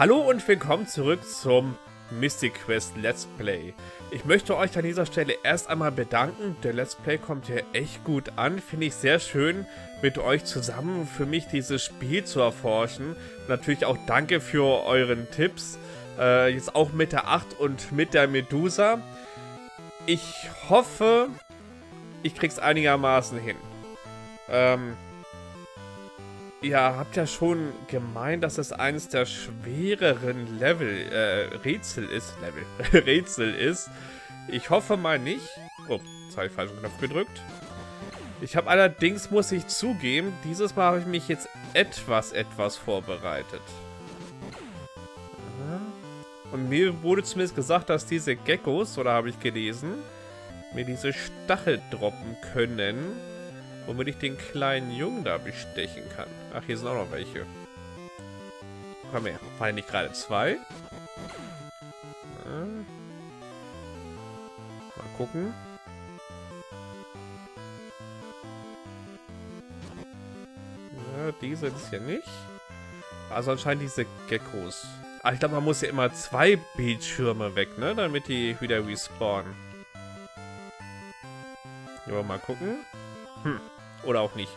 Hallo und willkommen zurück zum Mystic Quest Let's Play. Ich möchte euch an dieser Stelle erst einmal bedanken. Der Let's Play kommt hier echt gut an. Finde ich sehr schön, mit euch zusammen für mich dieses Spiel zu erforschen. Natürlich auch danke für euren Tipps. Äh, jetzt auch mit der 8 und mit der Medusa. Ich hoffe, ich krieg's einigermaßen hin. Ähm, Ihr habt ja schon gemeint, dass es eines der schwereren Level, äh, Rätsel ist. Level. Rätsel ist. Ich hoffe mal nicht. Oh, jetzt habe ich falschen Knopf gedrückt. Ich habe allerdings, muss ich zugeben, dieses Mal habe ich mich jetzt etwas, etwas vorbereitet. Und mir wurde zumindest gesagt, dass diese Geckos, oder habe ich gelesen, mir diese Stachel droppen können womit ich den kleinen Jungen da bestechen kann. Ach, hier sind auch noch welche. Komm her. War nicht gerade zwei? Mal gucken. Ja, diese ist hier nicht. Also anscheinend diese Geckos. Ah, ich glaube, man muss ja immer zwei Bildschirme weg, ne? Damit die wieder respawnen. Ja, mal gucken. Hm. Oder auch nicht.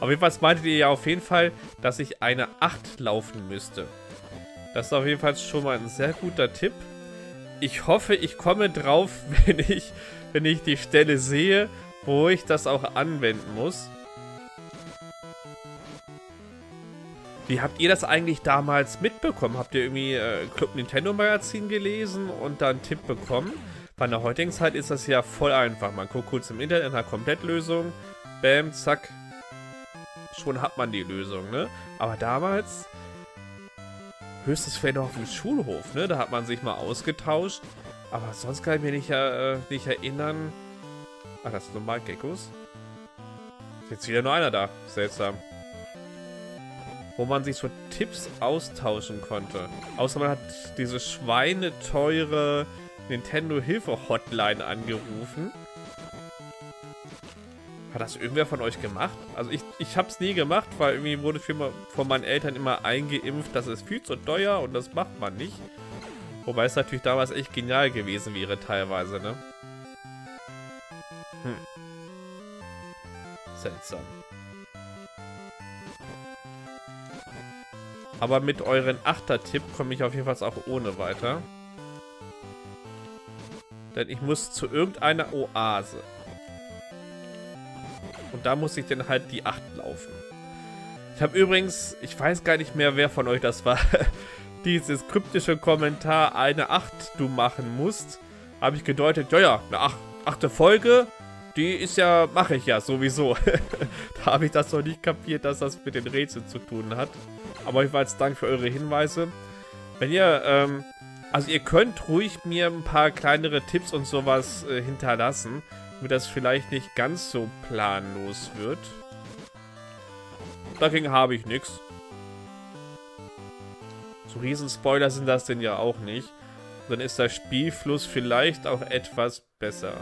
auf jeden Fall meintet ihr ja auf jeden Fall, dass ich eine 8 laufen müsste. Das ist auf jeden Fall schon mal ein sehr guter Tipp. Ich hoffe, ich komme drauf, wenn ich, wenn ich die Stelle sehe, wo ich das auch anwenden muss. Wie habt ihr das eigentlich damals mitbekommen? Habt ihr irgendwie äh, Club Nintendo Magazin gelesen und da einen Tipp bekommen? Bei der heutigen Zeit ist das ja voll einfach. Man guckt kurz im Internet nach Komplettlösung. Bam, zack. Schon hat man die Lösung, ne? Aber damals höchstens vielleicht noch auf dem Schulhof, ne? Da hat man sich mal ausgetauscht. Aber sonst kann ich mich nicht, äh, nicht erinnern. Ah, das sind normal Geckos. Ist jetzt wieder nur einer da. Seltsam. Wo man sich so Tipps austauschen konnte. Außer man hat diese schweineteure Nintendo Hilfe Hotline angerufen. Hat das irgendwer von euch gemacht? Also ich, ich habe es nie gemacht, weil irgendwie wurde von meinen Eltern immer eingeimpft, das ist viel zu teuer und das macht man nicht. Wobei es natürlich damals echt genial gewesen wäre teilweise, ne? Hm. Seltsam. Aber mit euren Achter-Tipp komme ich auf jeden Fall auch ohne weiter. Denn ich muss zu irgendeiner Oase. Und da muss ich dann halt die 8 laufen. Ich habe übrigens, ich weiß gar nicht mehr, wer von euch das war, dieses kryptische Kommentar, eine 8 du machen musst, habe ich gedeutet, ja, ja, eine 8, achte Folge, die ist ja, mache ich ja sowieso. da habe ich das noch nicht kapiert, dass das mit den Rätseln zu tun hat. Aber ich war jetzt Dank für eure Hinweise. Wenn ihr ähm, also ihr könnt ruhig mir ein paar kleinere Tipps und sowas äh, hinterlassen, damit das vielleicht nicht ganz so planlos wird. Dagegen habe ich nichts. So Riesenspoiler sind das denn ja auch nicht. Dann ist der Spielfluss vielleicht auch etwas besser.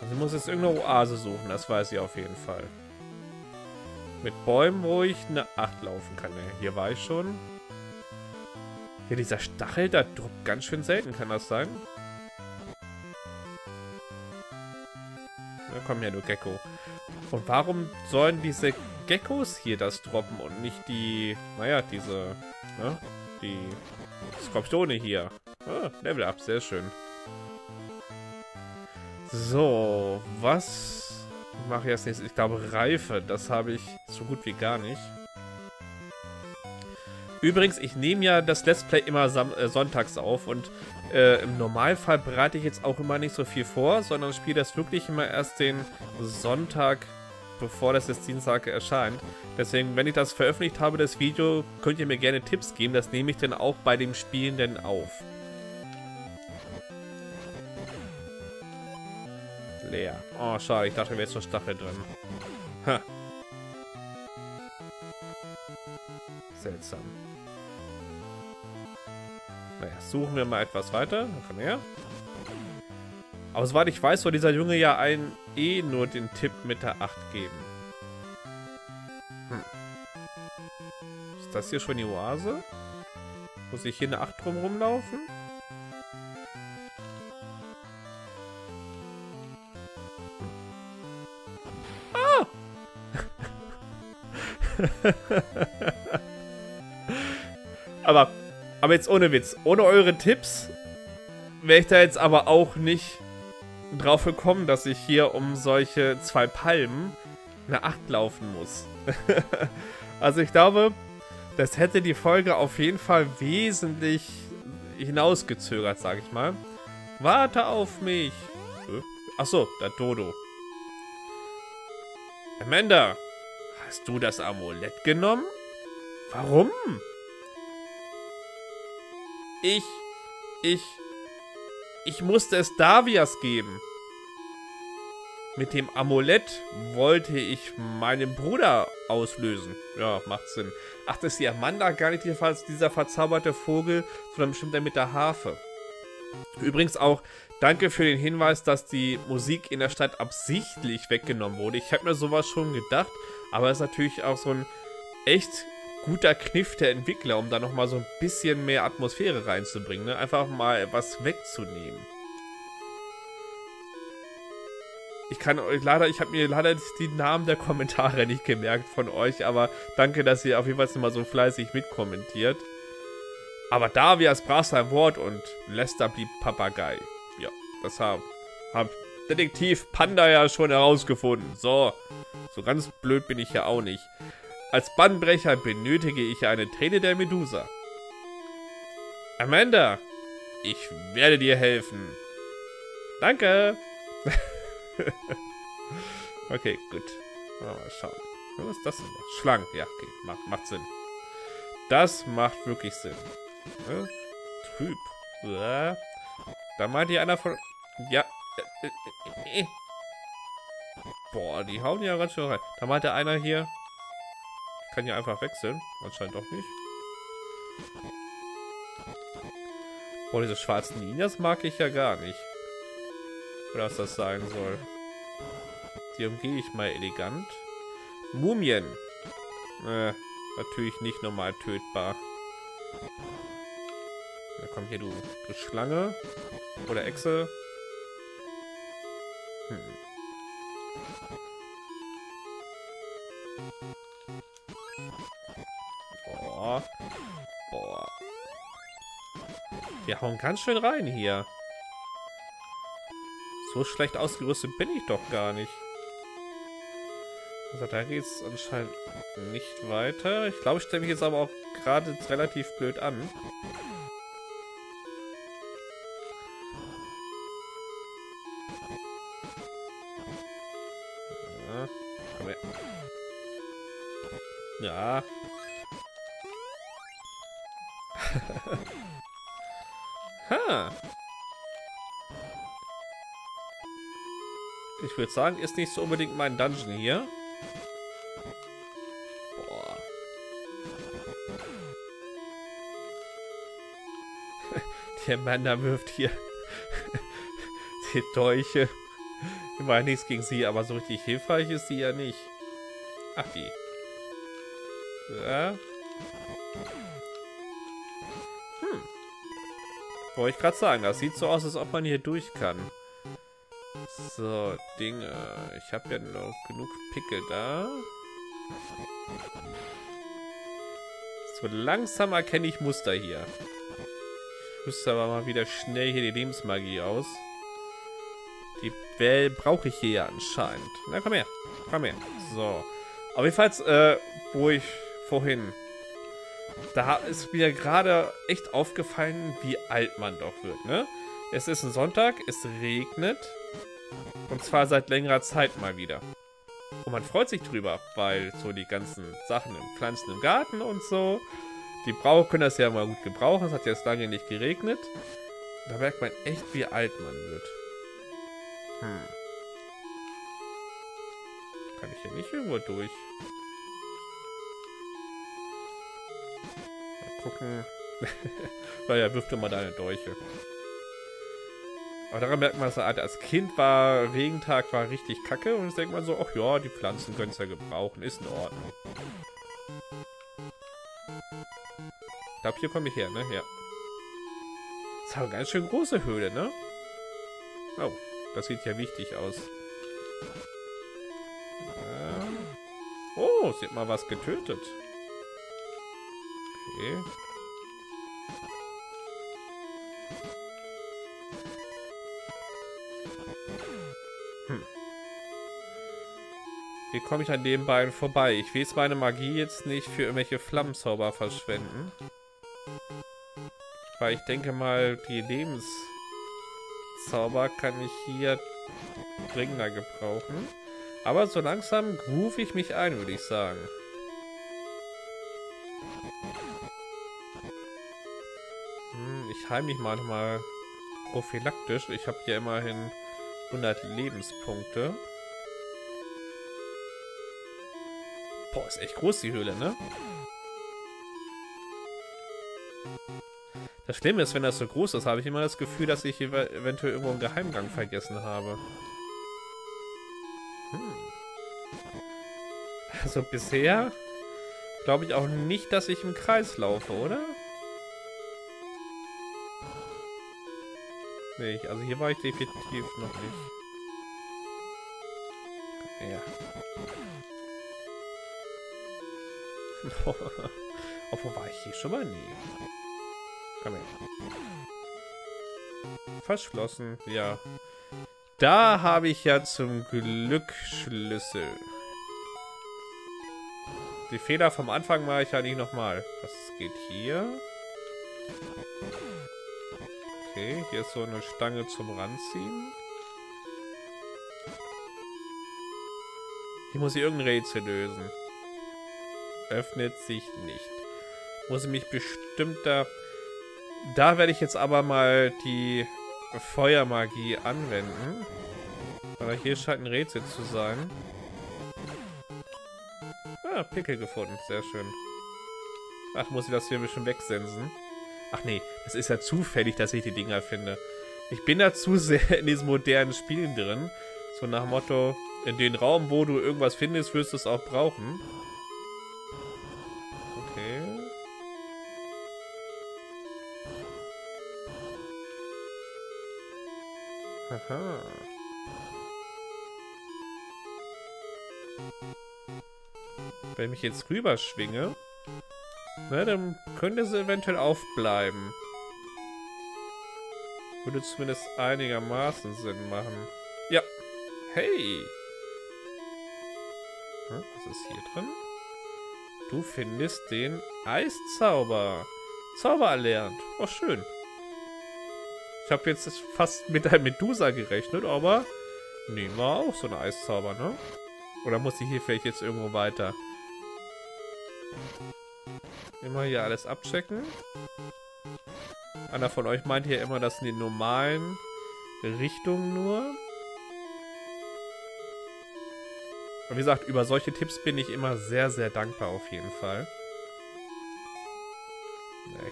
Also ich muss jetzt irgendeine Oase suchen, das weiß ich auf jeden Fall. Mit Bäumen, wo ich eine 8 laufen kann. Hier war ich schon. Hier dieser Stachel, da droppt ganz schön selten, kann das sein? Na komm her, du Gecko. Und warum sollen diese Geckos hier das droppen und nicht die, naja, diese, ne, die Skorpione hier. Ah, Level up, sehr schön. So, was mache ich als nächstes? Ich glaube Reife, das habe ich so gut wie gar nicht. Übrigens, ich nehme ja das Let's Play immer äh, sonntags auf und äh, im Normalfall bereite ich jetzt auch immer nicht so viel vor, sondern spiele das wirklich immer erst den Sonntag, bevor das jetzt Dienstag erscheint. Deswegen, wenn ich das veröffentlicht habe, das Video, könnt ihr mir gerne Tipps geben. Das nehme ich dann auch bei dem Spielen dann auf. Leer. Oh, schade. Ich dachte, da wäre jetzt noch Stachel drin. Ha. Seltsam. Naja, suchen wir mal etwas weiter. Komm her. Aber soweit ich weiß, soll dieser Junge ja einen eh nur den Tipp mit der 8 geben. Hm. Ist das hier schon die Oase? Muss ich hier eine 8 drum rumlaufen? aber, aber jetzt ohne Witz. Ohne eure Tipps wäre ich da jetzt aber auch nicht drauf gekommen, dass ich hier um solche zwei Palmen eine 8 laufen muss. also ich glaube, das hätte die Folge auf jeden Fall wesentlich hinausgezögert, sag ich mal. Warte auf mich. Achso, der Dodo. Amanda, hast du das Amulett genommen? Warum? Ich, ich, ich musste es Davias geben. Mit dem Amulett wollte ich meinen Bruder auslösen. Ja, macht Sinn. Ach, das ist die Amanda, gar nicht dieser verzauberte Vogel, sondern bestimmt der mit der Harfe. Übrigens auch danke für den Hinweis, dass die Musik in der Stadt absichtlich weggenommen wurde. Ich habe mir sowas schon gedacht, aber es ist natürlich auch so ein echt guter Kniff der Entwickler, um da nochmal so ein bisschen mehr Atmosphäre reinzubringen. Ne? Einfach mal was wegzunehmen. Ich kann euch leider, ich habe mir leider die Namen der Kommentare nicht gemerkt von euch, aber danke, dass ihr auf jeden Fall mal so fleißig mitkommentiert. Aber Davias brach sein Wort und Lester blieb Papagei. Ja, das haben hab Detektiv Panda ja schon herausgefunden. So, so ganz blöd bin ich ja auch nicht. Als Bannbrecher benötige ich eine Träne der Medusa. Amanda, ich werde dir helfen. Danke. okay, gut. Mal schauen. Was ist das denn? Schlangen. Ja, okay. Macht, macht Sinn. Das macht wirklich Sinn. Ne? Trüb. Da meint ihr einer von... Ja. Boah, die hauen ja ganz schön rein. Da meinte einer hier... Kann ja einfach wechseln. Anscheinend doch nicht. Boah, diese schwarzen Linien, das mag ich ja gar nicht. Oder was das sein soll. Die umgehe ich mal elegant. Mumien. Äh, natürlich nicht normal tötbar. Da kommt hier du, du Schlange. Oder Echse. Boah. Boah. Wir hauen ganz schön rein hier. So schlecht ausgerüstet bin ich doch gar nicht. Also da geht es anscheinend nicht weiter. Ich glaube, ich stelle mich jetzt aber auch gerade relativ blöd an. Würde sagen, ist nicht so unbedingt mein Dungeon hier. Boah. Der Mann da wirft hier die Dolche. War nichts gegen sie, aber so richtig hilfreich ist sie ja nicht. Ach die. Ja. Hm. Wollte ich gerade sagen, das sieht so aus, als ob man hier durch kann. So, Dinge. Ich habe ja noch genug Pickel da. So langsam erkenne ich Muster hier. Ich rüste aber mal wieder schnell hier die Lebensmagie aus. Die Bell brauche ich hier ja anscheinend. Na, komm her. Komm her. So. Auf jeden Fall, äh, wo ich vorhin... Da ist mir gerade echt aufgefallen, wie alt man doch wird, ne? Es ist ein Sonntag, es regnet. Und zwar seit längerer Zeit mal wieder. Und man freut sich drüber, weil so die ganzen Sachen im Pflanzen im Garten und so, die Brauch können das ja mal gut gebrauchen. Es hat jetzt lange nicht geregnet. Da merkt man echt, wie alt man wird. Hm. Kann ich hier nicht irgendwo durch? Mal gucken. naja, wirf doch mal deine Dolche. Aber daran merkt man, dass halt als Kind war, Regentag war richtig kacke und jetzt denkt man so, ach ja, die Pflanzen können es ja gebrauchen, ist in Ordnung. Ich glaube, hier komme ich her, ne? Ja. Das ist aber eine ganz schön große Höhle, ne? Oh, das sieht ja wichtig aus. Oh, sie hat mal was getötet. Okay. Komme ich an den beiden vorbei? Ich will jetzt meine Magie jetzt nicht für irgendwelche Flammenzauber verschwenden. Weil ich denke mal, die Lebenszauber kann ich hier dringender gebrauchen. Aber so langsam groove ich mich ein, würde ich sagen. Hm, ich heile mich manchmal prophylaktisch. Ich habe hier immerhin 100 Lebenspunkte. Boah, ist echt groß die Höhle, ne? Das Schlimme ist, wenn das so groß ist, habe ich immer das Gefühl, dass ich eventuell irgendwo einen Geheimgang vergessen habe. Hm. Also bisher glaube ich auch nicht, dass ich im Kreis laufe, oder? Nee, also hier war ich definitiv noch nicht. Ja. Obwohl war ich hier schon mal nie. Komm her. Verschlossen, ja. Da habe ich ja zum Glück Schlüssel. Die Fehler vom Anfang mache ich ja nicht nochmal. Was geht hier? Okay, hier ist so eine Stange zum Ranziehen. Hier muss ich irgendein Rätsel lösen. Öffnet sich nicht. Muss ich mich bestimmt da... Da werde ich jetzt aber mal die Feuermagie anwenden. Aber hier scheint ein Rätsel zu sein. Ah, Pickel gefunden. Sehr schön. Ach, muss ich das hier ein bisschen wegsensen? Ach nee, das ist ja zufällig, dass ich die Dinger finde. Ich bin da zu sehr in diesen modernen Spielen drin. So nach Motto, in den Raum, wo du irgendwas findest, wirst du es auch brauchen. Aha. Wenn ich jetzt rüberschwinge, na, dann könnte sie eventuell aufbleiben. Würde zumindest einigermaßen Sinn machen. Ja. Hey. Hm, was ist hier drin? Du findest den Eiszauber. Zauber erlernt. Oh, schön. Ich habe jetzt fast mit einem Medusa gerechnet, aber nee, war auch so ein Eiszauber, ne? Oder muss ich hier vielleicht jetzt irgendwo weiter? Immer hier alles abchecken. Einer von euch meint hier immer, das sind die normalen Richtungen nur. Und wie gesagt, über solche Tipps bin ich immer sehr, sehr dankbar auf jeden Fall.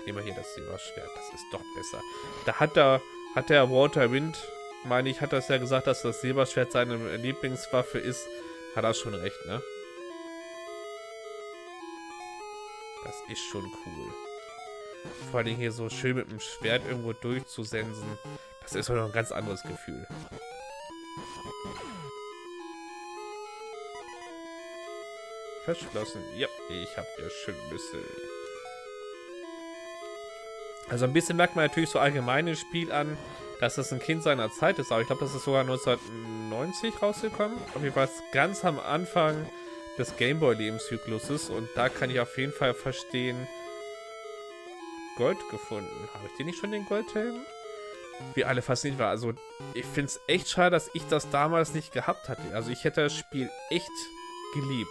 Nehme hier das Silberschwert. Das ist doch besser. Da hat er, hat der Walter Wind, meine ich, hat das ja gesagt, dass das Silberschwert seine Lieblingswaffe ist. Hat er schon recht, ne? Das ist schon cool. Vor allem hier so schön mit dem Schwert irgendwo durchzusensen. Das ist doch noch ein ganz anderes Gefühl. Verschlossen. Ja, ich habe ja Schlüssel. Also ein bisschen merkt man natürlich so allgemein im Spiel an, dass das ein Kind seiner Zeit ist. Aber ich glaube, das ist sogar 1990 rausgekommen. Auf jeden Fall ganz am Anfang des Gameboy-Lebenszykluses. Und da kann ich auf jeden Fall verstehen... Gold gefunden. Habe ich den nicht schon, den Goldhelm? Wie alle fasziniert war. Also, ich finde es echt schade, dass ich das damals nicht gehabt hatte. Also, ich hätte das Spiel echt geliebt.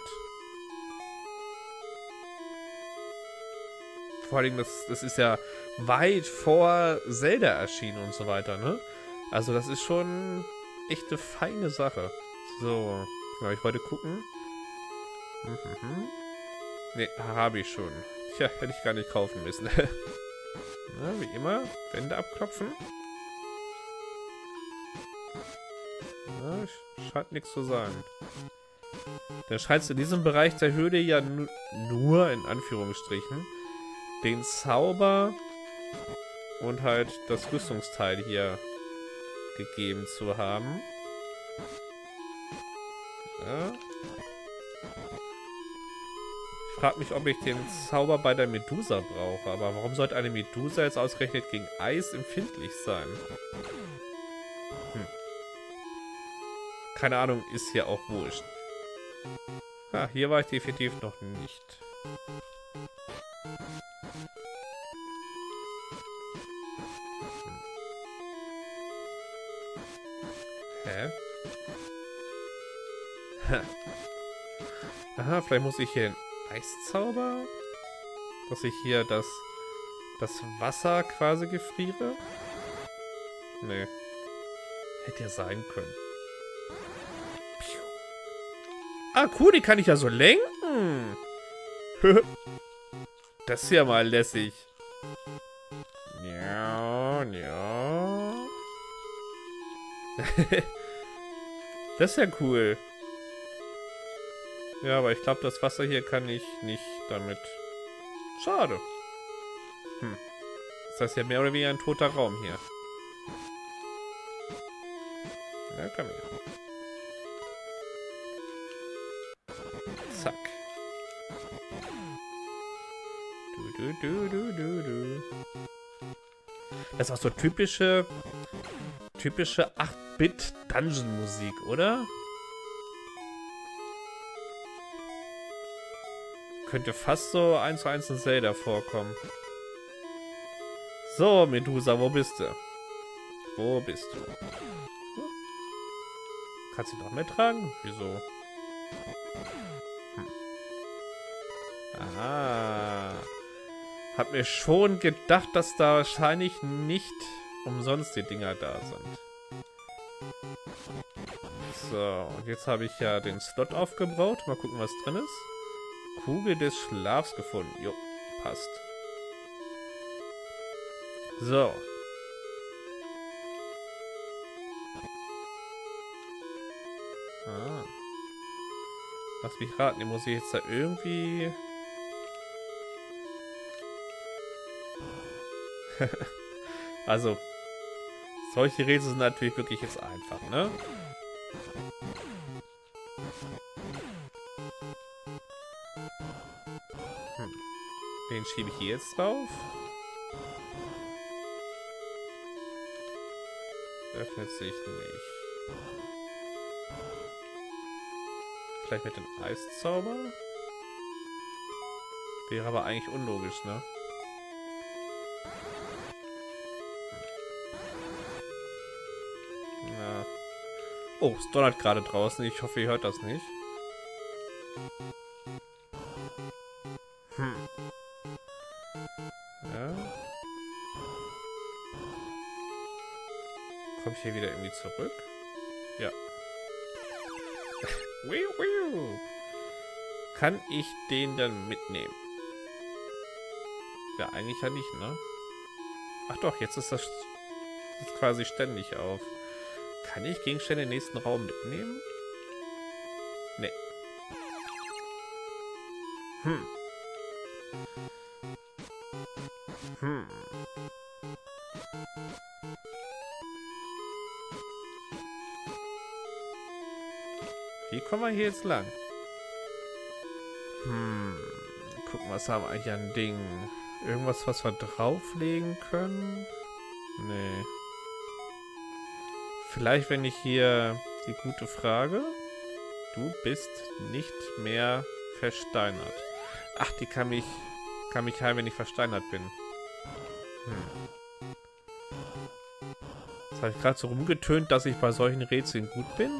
Vor allem, das, das ist ja weit vor Zelda erschienen und so weiter, ne? Also das ist schon echt eine feine Sache. So, ja, ich wollte gucken. Mhm. Ne, habe ich schon. Tja, hätte ich gar nicht kaufen müssen. Na, wie immer, Wände abklopfen. Ja, scheint nichts zu sein. Scheint es in diesem Bereich der Höhle ja nur, in Anführungsstrichen, den Zauber und halt das Rüstungsteil hier gegeben zu haben. Ja. Ich frage mich, ob ich den Zauber bei der Medusa brauche. Aber warum sollte eine Medusa jetzt ausgerechnet gegen Eis empfindlich sein? Hm. Keine Ahnung, ist hier auch wurscht. Ah, hier war ich definitiv noch nicht. Hä? Aha, vielleicht muss ich hier einen Eiszauber? Dass ich hier das, das Wasser quasi gefriere? Nee. Hätte ja sein können. Ah, cool, die kann ich ja so lenken. das ist ja mal lässig. Ja, ja. das ist ja cool. Ja, aber ich glaube, das Wasser hier kann ich nicht damit. Schade. Hm. Das heißt ja mehr oder weniger ein toter Raum hier. Du, du, du, du, du. Das ist auch so typische, typische 8-Bit-Dungeon-Musik, oder? Könnte fast so eins zu eins in Zelda vorkommen. So, Medusa, wo bist du? Wo bist du? Kannst du noch mittragen? Wieso? Hm. Aha. Hab mir schon gedacht, dass da wahrscheinlich nicht umsonst die Dinger da sind. So, und jetzt habe ich ja den Slot aufgebaut. Mal gucken, was drin ist. Kugel des Schlafs gefunden. Jo, passt. So. Ah. Lass mich raten, den muss ich jetzt da irgendwie... also, solche Rätsel sind natürlich wirklich jetzt einfach, ne? Den schiebe ich hier jetzt drauf. Öffnet sich nicht. Vielleicht mit dem Eiszauber? Wäre aber eigentlich unlogisch, ne? Oh, es donnert gerade draußen. Ich hoffe, ihr hört das nicht. Komme ich hier wieder irgendwie zurück? Ja. Kann ich den dann mitnehmen? Ja, eigentlich ja nicht, ne? Ach doch, jetzt ist das, quasi ständig auf. Kann ich Gegenstände im nächsten Raum mitnehmen? Nee. Hm. Hm. Wie kommen wir hier jetzt lang? Hm. Gucken, was haben wir eigentlich an Dingen? Irgendwas, was wir drauflegen können? Nee. Vielleicht, wenn ich hier die gute Frage. Du bist nicht mehr versteinert. Ach, die kann mich, kann mich heilen, wenn ich versteinert bin. Hm. Das habe ich gerade so rumgetönt, dass ich bei solchen Rätseln gut bin.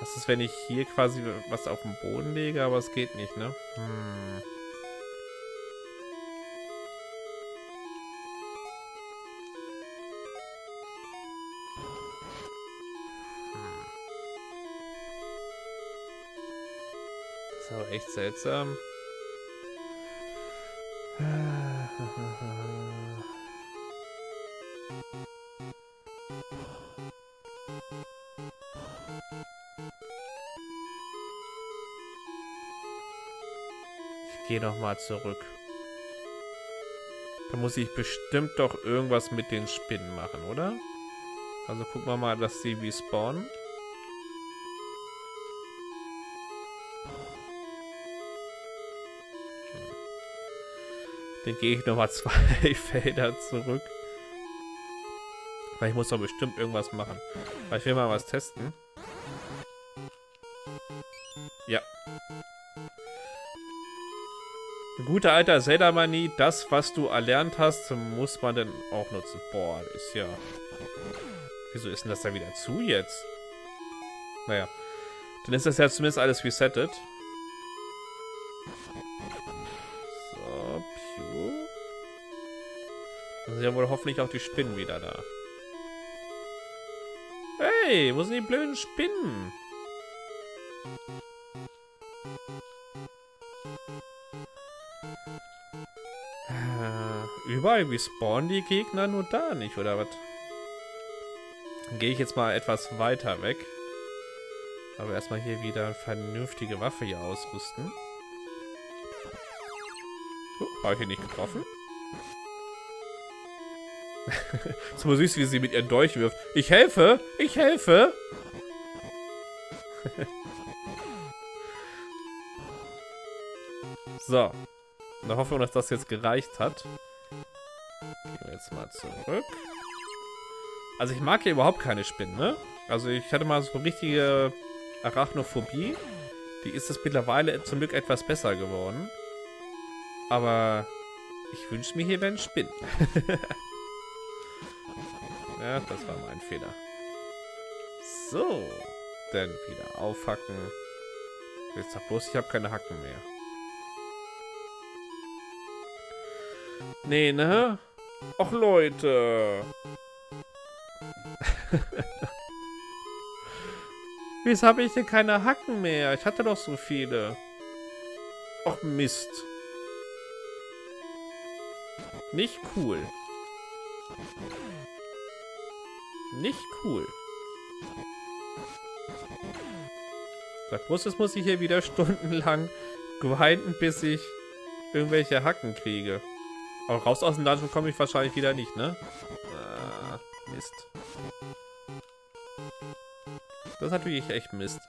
Was ist, wenn ich hier quasi was auf den Boden lege, aber es geht nicht, ne? Hm. echt seltsam. Ich gehe nochmal zurück. Da muss ich bestimmt doch irgendwas mit den Spinnen machen, oder? Also gucken wir mal, dass sie wie spawnen. Dann gehe ich nochmal zwei Felder zurück. Weil ich muss doch bestimmt irgendwas machen. Weil ich will mal was testen. Ja. Gute alter Zelda-Manie, das, was du erlernt hast, muss man dann auch nutzen. Boah, ist ja... Wieso ist denn das da wieder zu jetzt? Naja. Dann ist das ja zumindest alles resettet. Sind ja wohl hoffentlich auch die Spinnen wieder da. Hey, wo sind die blöden Spinnen? Äh, überall respawnen die Gegner, nur da nicht, oder was? Gehe ich jetzt mal etwas weiter weg. Aber erstmal hier wieder vernünftige Waffe hier ausrüsten. Oh, habe ich hier nicht getroffen? so süß, wie sie mit ihren Dolch wirft. Ich helfe! Ich helfe! so. Dann hoffen wir, dass das jetzt gereicht hat. Gehen wir jetzt mal zurück. Also ich mag hier überhaupt keine Spinnen, ne? Also ich hatte mal so eine richtige Arachnophobie. Die ist es mittlerweile zum Glück etwas besser geworden. Aber ich wünsche mir hier wären Spinnen. ja, das war mein Fehler. So. Dann wieder aufhacken. Jetzt sag bloß, ich habe keine Hacken mehr. Nee, ne? Och, Leute. Wieso habe ich denn keine Hacken mehr? Ich hatte doch so viele. Och, Mist. Nicht cool. Nicht cool. Sag bloß, jetzt muss ich hier wieder stundenlang grinden, bis ich irgendwelche Hacken kriege. Aber raus aus dem Dungeon komme ich wahrscheinlich wieder nicht, ne? Ah, Mist. Das ist natürlich echt Mist.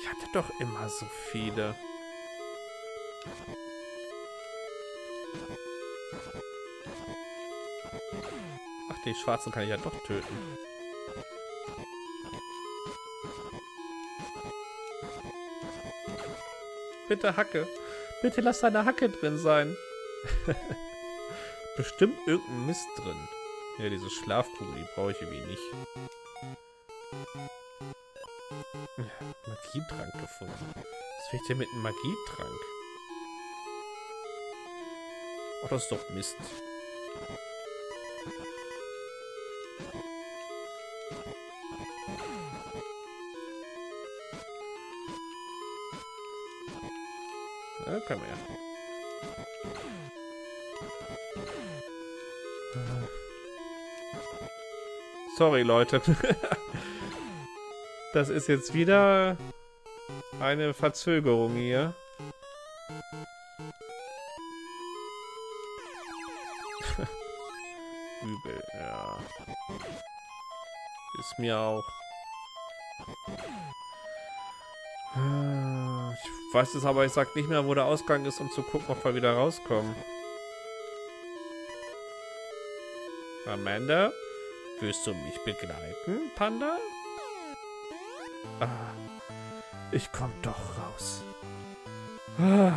Ich hatte doch immer so viele. Die schwarzen kann ich ja doch töten. Bitte Hacke. Bitte lass deine Hacke drin sein. Bestimmt irgendein Mist drin. Ja, diese Schlafkugel, die brauche ich irgendwie nicht. Magietrank gefunden. Was fehlt hier mit einem Magietrank? Oh, das ist doch Mist. Ja, können wir ja. Sorry, Leute. das ist jetzt wieder eine Verzögerung hier. Übel, ja. Ist mir auch. Ich weiß es aber, ich sag nicht mehr, wo der Ausgang ist, um zu gucken, ob wir wieder rauskommen. Amanda, willst du mich begleiten, Panda? Ah, ich komm doch raus. Ah.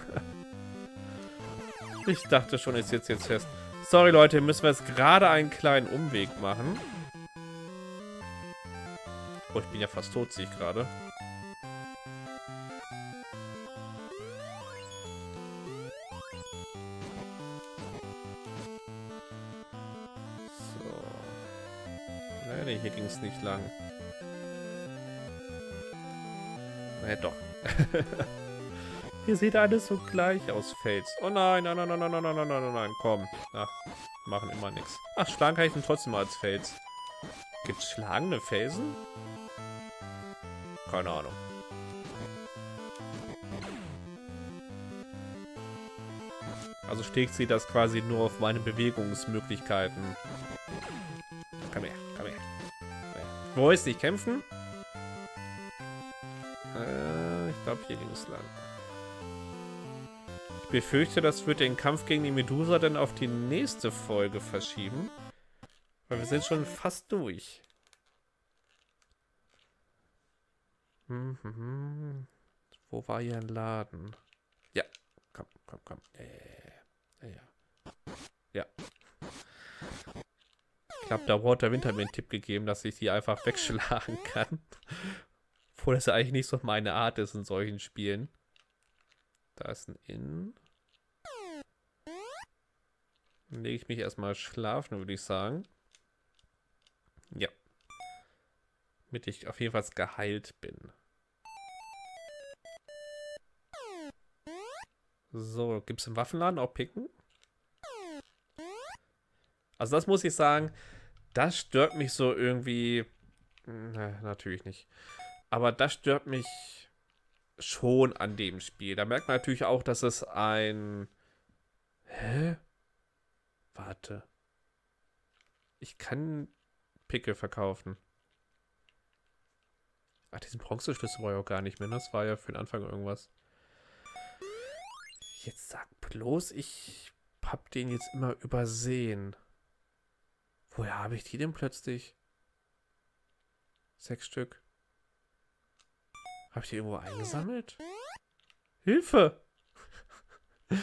ich dachte schon, ich sitze jetzt fest. Sorry, Leute, müssen wir jetzt gerade einen kleinen Umweg machen. Oh, ich bin ja fast tot, sehe ich gerade. es nicht lang. Naja, doch. Hier sieht alles so gleich aus, Fels. Oh nein, nein, nein, nein, nein, nein, nein, nein, nein, nein, komm. Ach, machen immer nichts. Ach, schlagen kann ich ihn trotzdem mal als Fels. Gibt's schlagende ne Felsen? Keine Ahnung. Also steckt sie das quasi nur auf meine Bewegungsmöglichkeiten. Ist nicht kämpfen? Äh, ich glaube, hier ging es lang. Ich befürchte, das wird den Kampf gegen die Medusa dann auf die nächste Folge verschieben. Weil wir sind schon fast durch. Hm, hm, hm. Wo war hier ein Laden? Ja, komm, komm, komm. Ja, ja, ja. Ich glaube, da Water Winter mir einen Tipp gegeben, dass ich die einfach wegschlagen kann. Obwohl das eigentlich nicht so meine Art ist in solchen Spielen. Da ist ein Inn. Dann lege ich mich erstmal schlafen, würde ich sagen. Ja. Damit ich auf jeden Fall geheilt bin. So, gibt es im Waffenladen auch Picken? Also das muss ich sagen, das stört mich so irgendwie... Na, natürlich nicht. Aber das stört mich schon an dem Spiel. Da merkt man natürlich auch, dass es ein... Hä? Warte. Ich kann Pickel verkaufen. Ach, diesen Bronzeschlüssel war ja auch gar nicht mehr. Ne? Das war ja für den Anfang irgendwas. Jetzt sag bloß, ich hab den jetzt immer übersehen. Woher habe ich die denn plötzlich? Sechs Stück. Habe ich die irgendwo eingesammelt? Hilfe!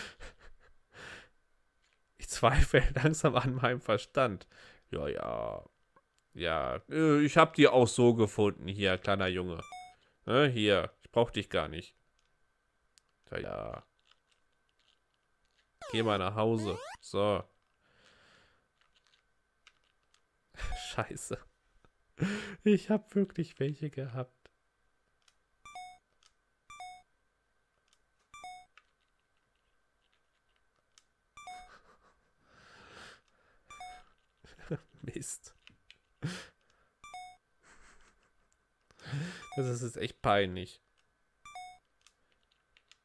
Ich zweifle langsam an meinem Verstand. Ja, ja. Ja, äh, ich habe die auch so gefunden, hier, kleiner Junge. Ne, hier, ich brauche dich gar nicht. Ja, ja. Geh mal nach Hause. So. Scheiße. Ich habe wirklich welche gehabt. Mist. Das ist jetzt echt peinlich.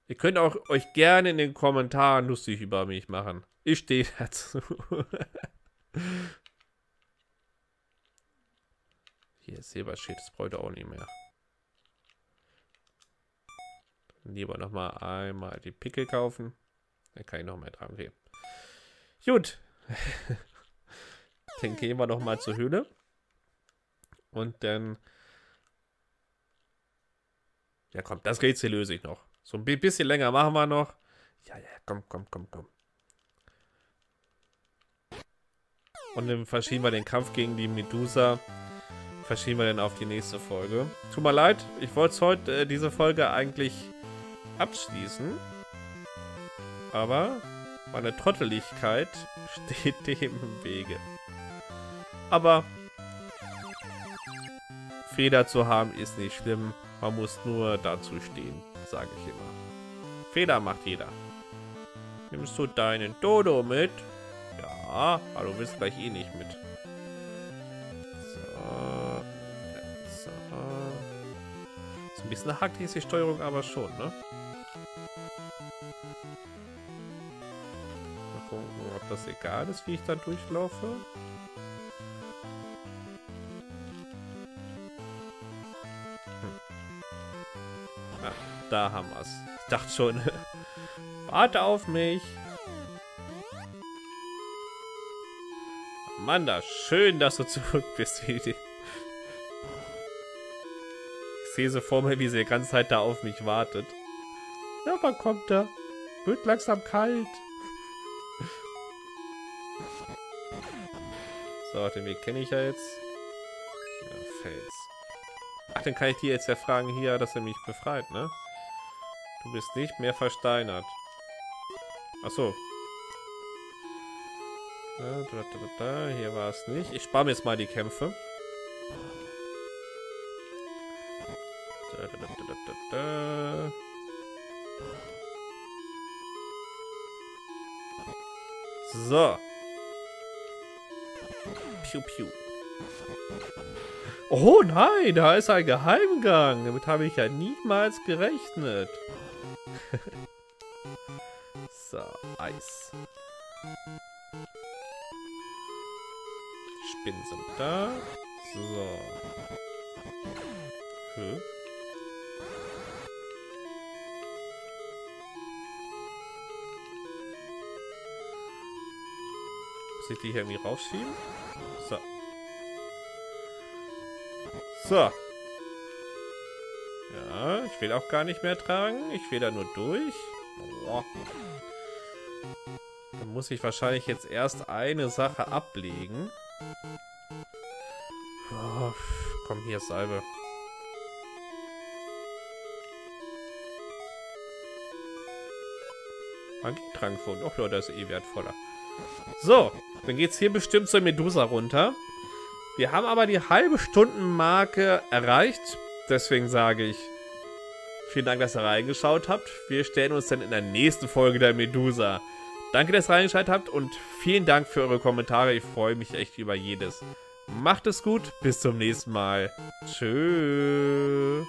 Ihr könnt auch euch gerne in den Kommentaren lustig über mich machen. Ich stehe dazu. Hier, Silberschild, das bräuchte auch nicht mehr. Lieber nochmal einmal die Pickel kaufen. Dann kann ich noch mehr dran. Okay. Gut. dann gehen wir nochmal zur Höhle. Und dann... Ja komm, das Rätsel löse ich noch. So ein bisschen länger machen wir noch. Ja, ja, komm, komm, komm, komm. Und dann verschieben wir den Kampf gegen die Medusa. Verschieben wir dann auf die nächste Folge. Tut mir leid, ich wollte heute äh, diese Folge eigentlich abschließen. Aber meine Trotteligkeit steht dem im Wege. Aber Fehler zu haben ist nicht schlimm. Man muss nur dazu stehen sage ich immer. Fehler macht jeder. Nimmst du deinen Dodo mit? Ja, aber du willst gleich eh nicht mit. Bisschen hackt ist die Steuerung aber schon, ne? Mal gucken, ob das egal ist, wie ich da durchlaufe. Da haben wir es. Ich dachte schon. Warte auf mich. Amanda, schön, dass du zurück bist. Ich so vor mir, wie sie die ganze Zeit da auf mich wartet. Ja, wann kommt er? Wird langsam kalt. So, den Weg kenne ich ja jetzt. Ja, Fels. Ach, dann kann ich die jetzt ja fragen hier, dass er mich befreit, ne? Du bist nicht mehr versteinert. Da, da, Hier war es nicht. Ich spare mir jetzt mal die Kämpfe. So. Piu, piu. Oh nein, da ist ein Geheimgang. Damit habe ich ja niemals gerechnet. So, Eis. Spinnen sind da. So. Muss ich die hier irgendwie raufschieben? So. So. Ja, ich will auch gar nicht mehr tragen. Ich will da nur durch. Oh. Dann muss ich wahrscheinlich jetzt erst eine Sache ablegen. Oh, komm, hier Salbe. Magietrankfund. Och, Leute, das ist eh wertvoller. So, dann geht's hier bestimmt zur Medusa runter. Wir haben aber die halbe Stundenmarke erreicht. Deswegen sage ich, vielen Dank, dass ihr reingeschaut habt. Wir stellen uns dann in der nächsten Folge der Medusa. Danke, dass ihr reingeschaut habt und vielen Dank für eure Kommentare. Ich freue mich echt über jedes. Macht es gut, bis zum nächsten Mal. Tschüss.